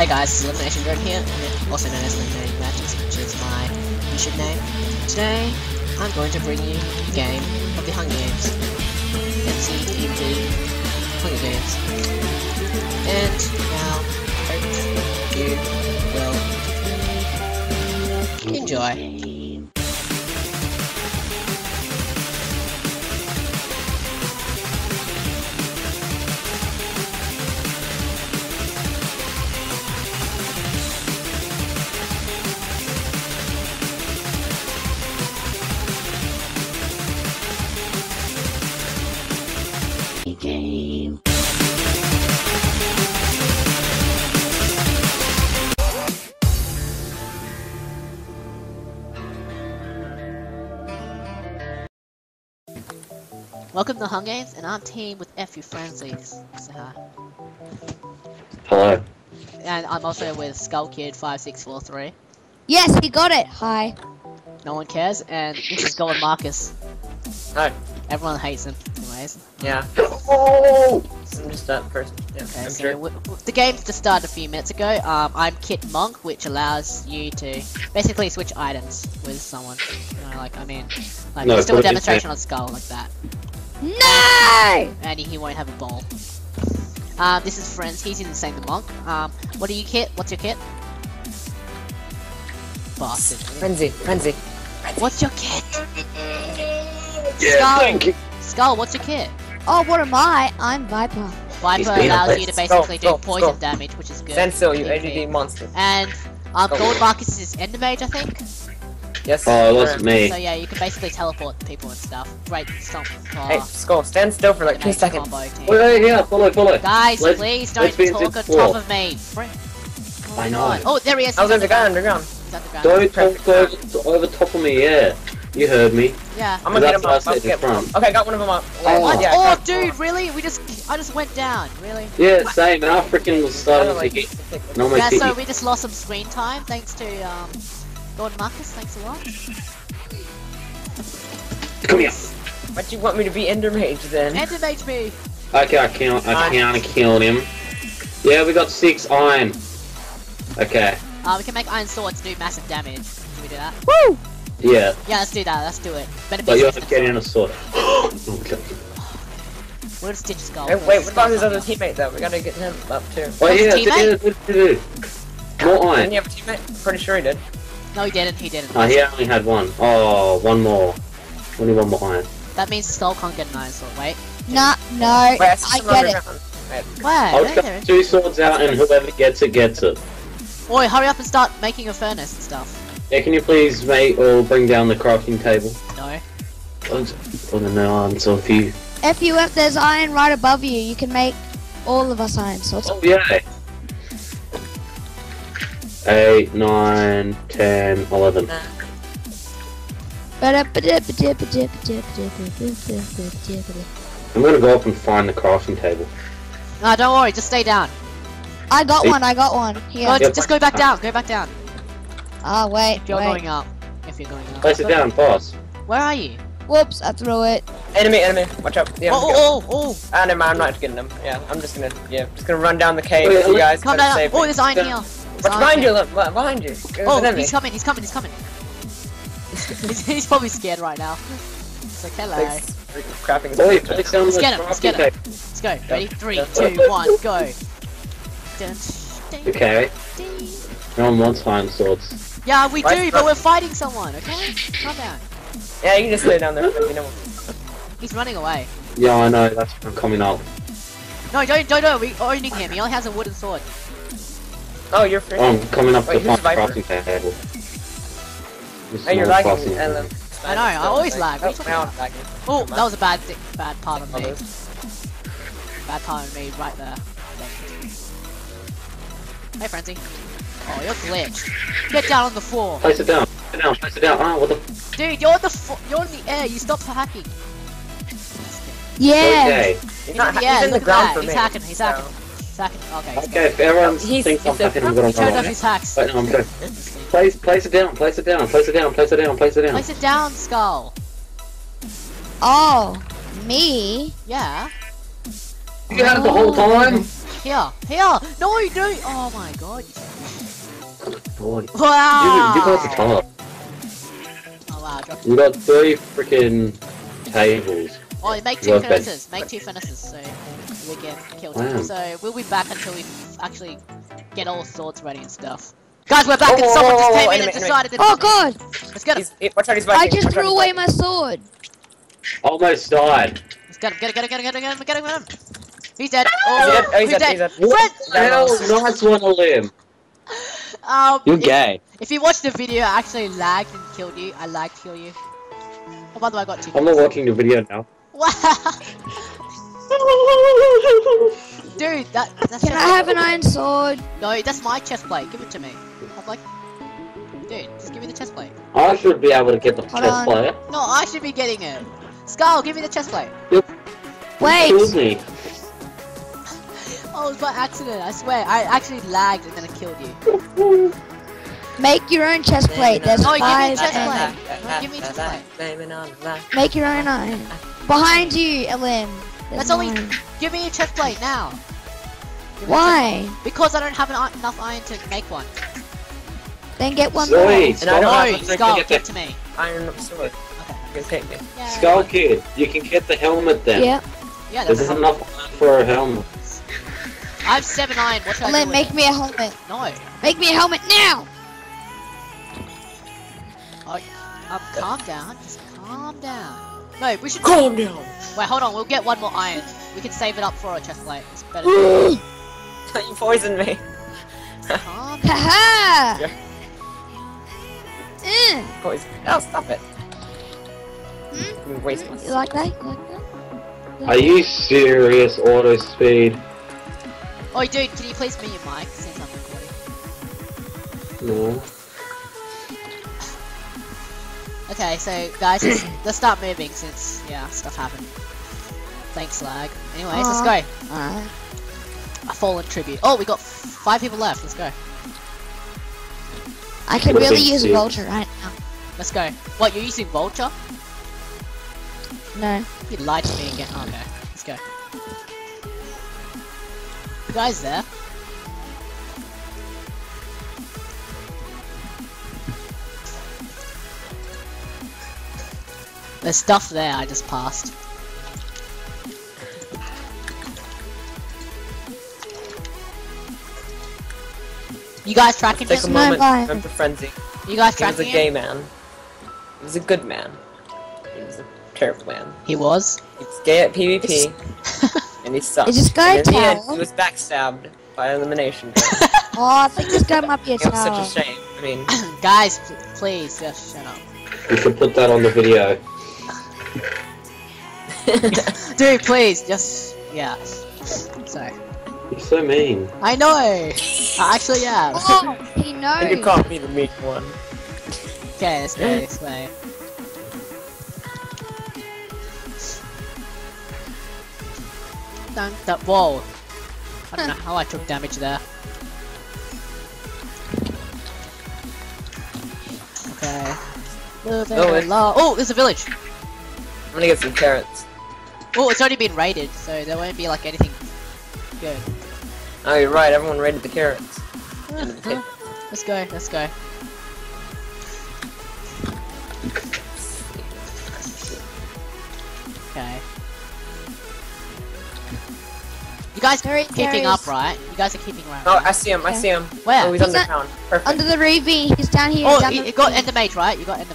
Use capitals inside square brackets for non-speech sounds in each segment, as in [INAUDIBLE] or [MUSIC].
Hey guys, this is Elimination Drone here, also known as Eliminating Mantis, which is my YouTube name. Today, I'm going to bring you the game of the Hunger Games. MCED Hunger Games. And now, hope you will enjoy. Welcome to Hunger Games, and I'm team with FU Frenzy. Say hi. Hello. And I'm also with Skull Kid 5643. Yes, he got it. Hi. No one cares, and this is Golden Marcus. Hi. Everyone hates him, anyways. Yeah. Oh! I'm just that person. Yeah, Okay, I'm so sure. w- w- the game just started a few minutes ago. Um, I'm Kit Monk, which allows you to basically switch items with someone. You know, like I mean, like No, let's a demonstration on Skull like that, No! and he won't have a ball. Um, this is friends. He's insane the monk. Um, what are you, Kit? What's your kit? Bastard. Frenzy, frenzy. What's your kit? Yeah, Skull. thank you. Skull. What's your kit? Oh, what am I? I'm Viper. Viper He's being a allows you to blitz. basically Skull, do skull, poison skull. damage, which is good. Stand still, you PvP. ADD monster. And um, Gold Marcus is Ender Mage, I think. Yes. Oh, it wasn't me. So yeah, you can basically teleport people and stuff. Great stomp. Oh, Hey, Skull, stand still for like two seconds. combo team. Wait, wait, here, follow, follow. Guys, Let's- please don't talk on top of me. Frick. Oh I know. God. Oh, there he is. Oh, He's there's a guy underground. underground. He's underground. Don't talk over, over top of me, yeah. You heard me. Yeah. I'm gonna get That's him I up. said I'm in get front. Okay, got one of them up. Oh. What? Yeah, oh, got- dude, really? We just, I just went down. Really? Yeah, same. And I freaking was starting to like, get. And almost Yeah. So we just lost some screen time thanks to um, Gold Marcus. Thanks a lot. Come here. Why'd you want me to be Ender Mage then? Ender Mage me. Okay, I can't. I Nice. can't kill him. Yeah, we got six iron. Okay. Uh, we can make iron swords do massive damage. Can we do that? Woo! Yeah, Yeah, let's do that. Let's do it. Benefits but you have to of getting a sword. [GASPS] We'll just stitch skull. Hey, wait, what about his other teammate though? We gotta get him up too. Oh yeah, His teammate? do, do, do, do. More Didn't iron. you have a teammate? Pretty sure he did. No, he didn't. He didn't. Oh, he only had one. Oh, one more. Only one more iron. That means skull can't get an iron sword. Wait. No, no. Wait, I see get it. underground. Wait, Where? I'll There, there chuck is. two swords out and whoever gets it gets it. Boy, hurry up and start making a furnace and stuff. Yeah, can you please make or bring down the crafting table? No. Oh, oh no, I'm so few. If you if there's iron right above you, you can make all of us iron swords. Oh yeah. Eight, nine, ten, eleven. I'm gonna go up and find the crafting table. No, don't worry. Just stay down. I got one, I got one. Go, Yep. Just go back down. Go back down. Ah, wait, If you're wait. going up. If you're going up. Place it down, boss. Where are you? Whoops, I threw it. Enemy, enemy, watch out. Yeah, oh, oh, oh, oh. Ah, never mind, I'm not getting them. Yeah, I'm just gonna, yeah, just gonna run down the cave Wait, you guys. Calm try to down. Oh, me. there's iron here. There's What's behind you? Look, look, behind you. There's Oh, he's coming. He's coming. He's coming. he's, he's probably scared right now. It's like, hello. Thanks for crapping Oh, his wait, Let's get him, let's get him. Let's go. Ready? Three, Yeah. two, go. Dun, dun, Okay, no one wants iron swords. Yeah, we Why do, is but we're fighting someone, okay? Calm down. Yeah, you can just lay down there. You know. He's running away. Yeah, I know, that's I'm coming up. No, don't, don't, don't. We're owning him. He only has a wooden sword. Oh, you're free. I'm coming up Wait, to the Viper? crafting table. Hey, you're is lagging, not Ellen. I know, I always lag. What are Oh, talking now about? I'm lagging. Oh, that was a bad, thi- bad part of me. Bad part of me right there. Hey, Frenzy. Oh, you're glitched. Get down on the floor. Place it down, place it down, place it down. Ah, what the Dude, you're on the fo- you're in the air. You stop hacking. Yeah. Okay. He's He's not. in the He's air. in the Look at ground that. for He's me. hacking. He's so- hacking. He's hacking. Okay. He's Okay, if everyone He's- thinks I'm he's a- hacking, I'm gonna turned run off his hacks. Wait, no, I'm good. Place, place it down, place it down, place it down, place it down, place it down. Place it down, Skull. Oh, me? Yeah. You had it the whole time? Oh. Here, here. No, you do. Oh my god. Boy. Wow. You, you got the top. Oh wow. You got three freaking tables. Oh, you make two got finishes. Make two finishes, so we get killed. Wow. So we'll be back until we actually get all swords ready and stuff. Guys, we're back, Oh, and whoa, someone whoa, just whoa, came in enemy, and enemy. decided to. Oh god! Let's get him. He's, he, watch out, he's I just watch threw he's away my sword. Almost died. Let's get him. Get him. Get him. Get him. Get him. Get him. Get him. He's dead. He's Oh, dead. Oh, he's who's dead. He's dead. What Friend- the hell? Nice one of limb. Um, You're if, gay. if you watched the video, I actually lagged and killed you. I lagged kill you. Oh, by the way, I got two. I'm not watching the video now. Wow. [LAUGHS] [LAUGHS] Dude, that that's Can I have an iron sword? No, that's my chest plate. Give it to me. I'm like, dude, just give me the chest plate. I should be able to get the Hold chest on. player. No, I should be getting it. Skull, give me the chest plate. Wait. Killed me. [LAUGHS] Oh, it was by accident. I swear. I actually lagged and then I killed you. Make your own chest plate. There's No, give me five. chest plate. Give me chest plate. Blaming on the- Make your own iron. Behind you, Ellen. There's That's only- mine. Give me a chest plate now. Give me a chest Why? Because I don't have an, enough iron to make one. Then get one Zoe, more. And I Skull, don't have No, a drink Skull, to give to me. Iron sword. Okay. Take me. Yeah. Skull Kid, you can get the helmet then. Yeah. Yeah, There's that's enough for a helmet. I have seven iron. What should I do? make with me a helmet. No. Make me a helmet now. Um, calm down. Just calm down. No, we should. Calm down. Wait, hold on. We'll get one more iron. We can save it up for a chest plate. It's better. you poisoned me. Haha. Yeah. Eh. Poison. Oh, stop it. Hmm? You waste my You like that? You like that? Are you serious, auto speed? Oh, dude, can you please mute your mic since I'm recording? No. Okay, so guys, let's, let's start moving since yeah, stuff happened. Thanks, lag. Anyways, let's go. Alright. A fallen tribute. Oh, we got five people left. Let's go. I could really use a vulture right now. Let's go. What, you're using Vulture? No. You lied to me again. Oh, okay. Let's go. You guys there? There's stuff there I just passed. You guys tracking Take a him? No, moment. bye. Remember frenzy. You guys He was a gay him? man. He was a good man. He was a terrible man. He was. He was gay at PvP, [LAUGHS] and he sucked. Is this guy and in the end, tall? he was backstabbed by elimination. [LAUGHS] Oh, I think this guy might be a it was tower. such a shame. I mean, [COUGHS] guys, please, just shut up. You should put that on the video. [LAUGHS] Dude, please, just yeah. Sorry. You're so mean. I know. I actually am. Oh, he and you knows. can't be the meek one. okay, let's go this way. Dun, dun, whoa. I don't know how I took damage there. Okay. Moving Oh, it- along. Oh, there's a village. I'm gonna get some carrots. Oh, it's already been raided, so there won't be like anything good. Oh, you're right. Everyone raided the carrots. Ah, the. Ah. Let's go, let's go. Okay. You guys There he- keeping there he up, right? You guys are keeping right. Oh, right? I see him. I see him. Where? Oh, he's He's underground. Perfect. Under the ravine. He's down here. Oh, down you, the you got ravine. Ender Mage, right? You got Ender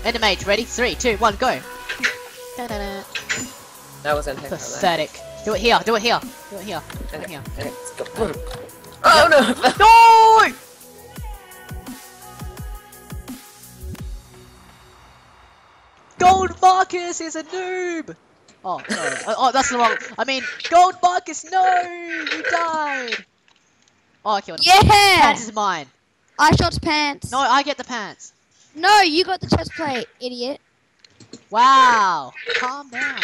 Mage. Ender Mage, ready? Three, two, one, go! Da-da-da. That was Antec. Pathetic. Do it here, do it here, do it here, do it here. Let's. Oh no! [LAUGHS] No! Gold Marcus is a noob! Oh, sorry. oh, [LAUGHS] oh, that's the wrong. I mean, Gold Marcus, no! You died! Oh, I killed him. Yeah! Pants is mine. I shot pants. No, I get the pants. No, you got the chest plate, idiot. Wow! Calm down.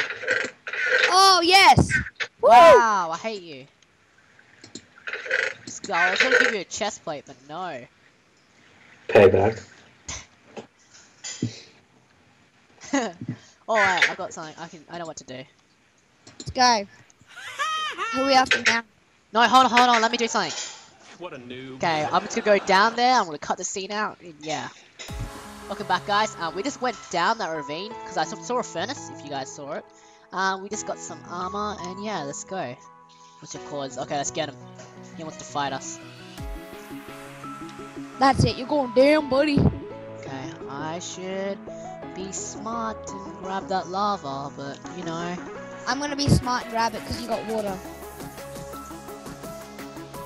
Oh, yes. Woo! Wow, I hate you. Skull, I was gonna give you a chest plate, but no. Payback. [LAUGHS] oh, wait, I got something. I can. I know what to do. Let's go. Who are we after now? No, hold on, hold on. Let me do something. What a noob. Okay, I'm just gonna go down there. I'm gonna cut the scene out. And yeah. Welcome back, guys. Uh, we just went down that ravine because I saw- saw a furnace. If you guys saw it, uh, we just got some armor, and yeah, let's go. What's your cause? Okay, let's get him. He wants to fight us. That's it. You're going down, buddy. Okay, I should be smart and grab that lava, but you know, I'm gonna be smart and grab it because you got water.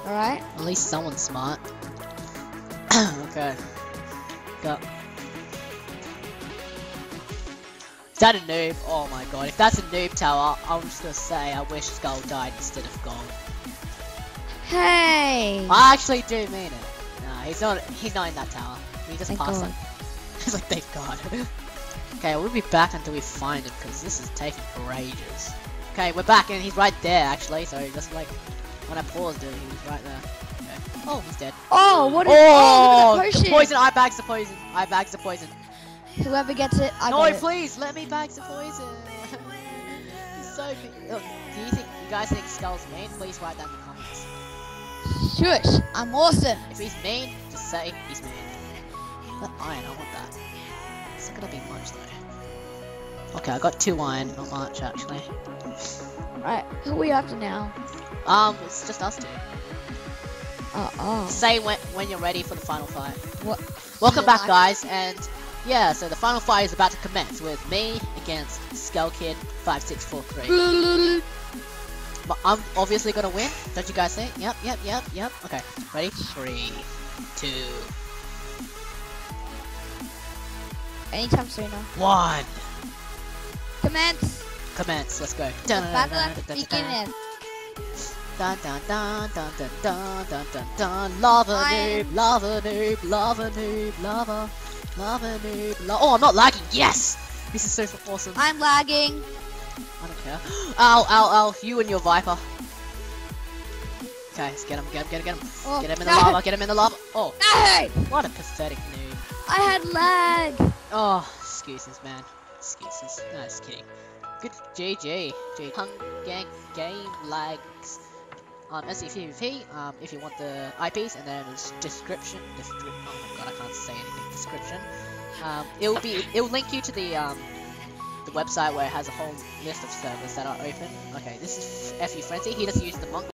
All right. at least someone's smart. [COUGHS] okay, go. That a noob? Oh my god, if that's a noob tower, I'm just gonna say I wish Skull died instead of Gold. Hey. I actually do mean it. Nah, he's not. He's not in that tower. He just Thank passed God. it. [LAUGHS] He's like, thank God. [LAUGHS] okay, we'll be back until we find him because this is taking for ages. Okay, we're back and he's right there actually. So just like when I paused it, he was right there. Okay. Oh, he's dead. Oh, what is? Oh, Oh, at the poison! I bags the poison. I bags the poison. Whoever gets it, I no, it. please let me bags the poison. [LAUGHS] he's so. mean. Look, do you think you guys think Skull's mean? Please write that in the comments. Shush. I'm awesome. If he's mean, just say he's mean. That iron, I want that. It's not gonna be much though. Okay, I got two iron, not much actually. Right. Who are we after now? Um, it's just us two. Uh oh. Say when when you're ready for the final fight. What? Welcome back, guys, and yeah, so the final fight is about to commence with me against Skull Kid five six four three. But I'm obviously gonna win. Don't you guys think? Yep, yep, yep, yep. Okay, ready? Three, two, Anytime sooner. one. Commence. Commence. Let's go. Battle beginning. Dun dun dun dun dun dun dun dun dun lava noob, lava noob, lava noob, lava, lava noob, la Oh, I'm not lagging. Yes, this is so awesome. I'm lagging. I don't care. Ow, ow, ow! You and your viper. Okay, let's get him, get him, get him, get him. Oh, Get him in the no. lava, get him in the lava. Oh, No! what a pathetic noob. I had lag. Oh, excuses, man. Excuses. No, just kidding. Good GG. G. Hung Gang Game Lags. Um, MCPVP, um, if you want the IPs, and then it's description. Descri oh my god, I can't say anything. Description. Um, it'll be, it'll link you to the, um, the website where it has a whole list of servers that are open. Okay, this is FU Frenzy. He just used the monk